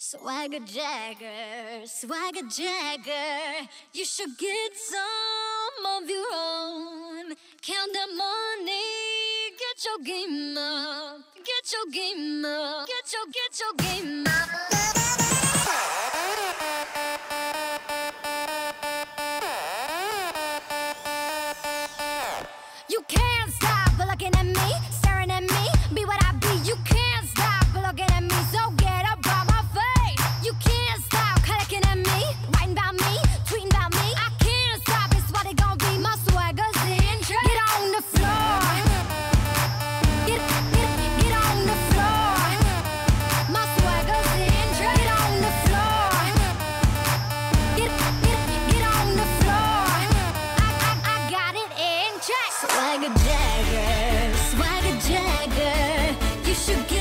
Swagger Jagger, Swagger Jagger, you should get some of your own. Count the money, get your game up, get your game up, get your, get your game up. You can't stop looking at me, staring at me, be what I be, you can't. Swagger, swagger Jagger. You should get